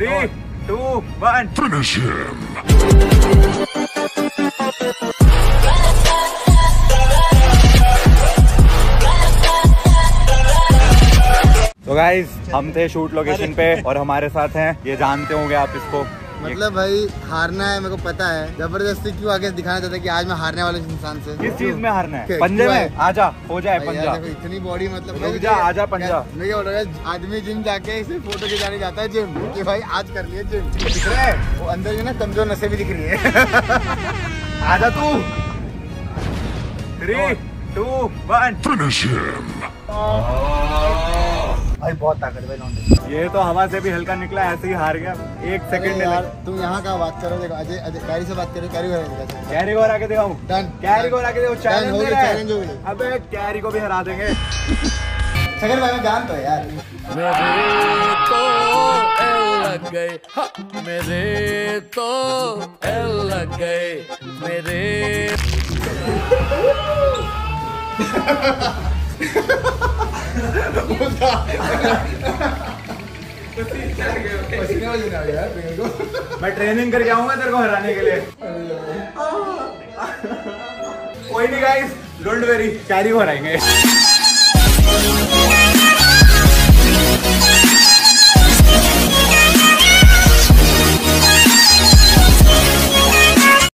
Three two one Finish him. तो guys हम थे शूट लोकेशन पे और हमारे साथ हैं ये जानते होंगे आप इसको मतलब भाई हारना है मेरे को पता है। ज़बरदस्ती क्यों आगे दिखाना चाहता है कि आज मैं हारने वाले इंसान से? किस चीज़ में हारना है? पंजे में? आजा हो जाए पंजा। इतनी बॉडी मतलब रुक जा, आजा पंजा। मैं ये बोल रहा है, आदमी जिम जाके इसे फ़ोटो खिंचाने जाता है जिम कि भाई आज कर लिए जिम दिख रहा है? वो अंदर जो ना कमज़ोर नशे भी दिख रही है। आजा तू। Three two one Finish him. भाई बहुत ताकत भाई लौंडे ये तो हवा से भी हल्का निकला ऐसे ही हार गया। एक सेकंड यार तुम यहाँ का बात करो देखो अजय अजय कैरी से बात करो कैरी को कैरी को हरा के दिखाऊँ? Done. कैरी को हरा के देखो चैलेंज हो गया, रहा हो। गया। अबे कैरी को भी हरा देंगे। सगन भाई मैं जानता हूँ यार। मेरे तो लग गए। मेरे तो लग गए। मेरे पसीने वसीने आ गया यार मेरे को मैं ट्रेनिंग करके आऊँगा तेरे को हराने के लिए। कोई नहीं गाइस डोंट वेरी कैरी को हराएँगे।